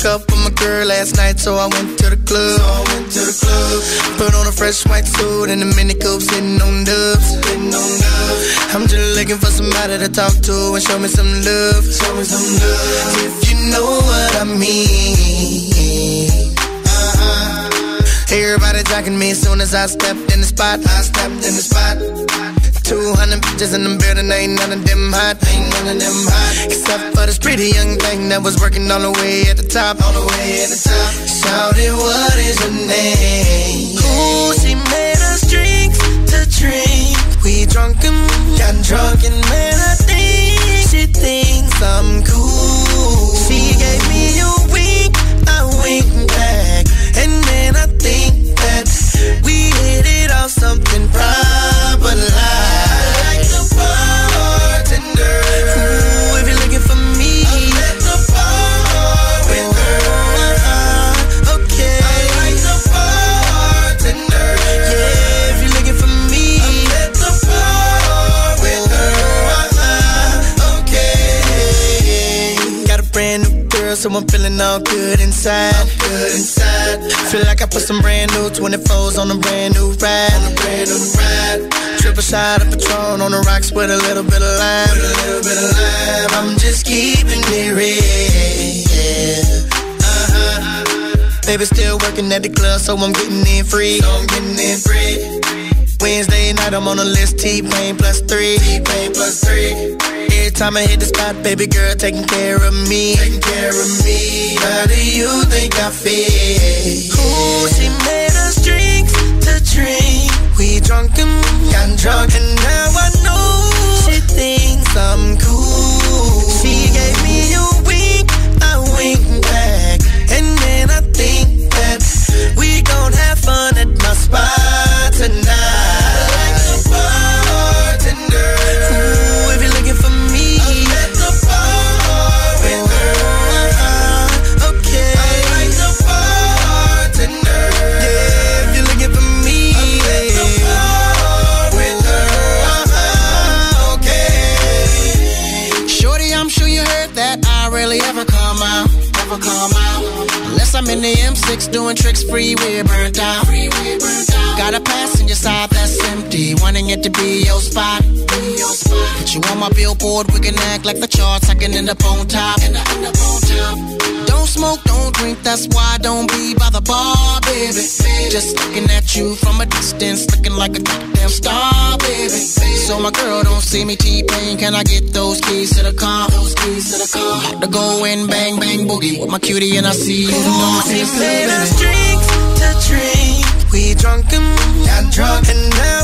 Broke up with my girl last night, so I went to the club. So I went to the club. Put on a fresh white suit and a mini coupe, sitting on dubs. Sitting on dubs. I'm just looking for somebody to talk to and show me some love. Show me some love. If you know what I mean. Uh-huh. Everybody jacking me as soon as I stepped in the spot. I stepped in the spot. 200 bitches in the building, ain't none of them hot, ain't none of them hot. Except for this pretty young thing that was working all the way at the top, all the way at the top. Shouted, what is so I'm feeling all good inside. good inside. Feel like I put some brand new 24s on a brand new ride. On a brand new ride. Triple shot of Patron on the rocks with a little bit of lime. With a little bit of lime. I'm just keeping it real. Yeah. Uh-huh. Baby still working at the club, so I'm getting in free. So I'm getting in free. Wednesday night, I'm on the list. T-Pain plus three. T-Pain plus three. Time I hit the spot, baby girl taking care of me. Taking care of me. How do you think I feel? In the M6 doing tricks, freeway burnt out. Got a passenger side that's empty, wanting it to be your spot. Put you my billboard, we can act like the charts. I can end up on top. End up, end up on top. Don't smoke, don't drink, that's why I don't be by the bar, baby. Just looking at you from a distance, looking like a goddamn star, baby. So my girl don't see me T-Pain, can I get those keys to the car? Those keys to the car. About to go in, bang, bang, boogie with my cutie and I see you. Ooh, she made us drinks to drink. We drunk and got drunk and now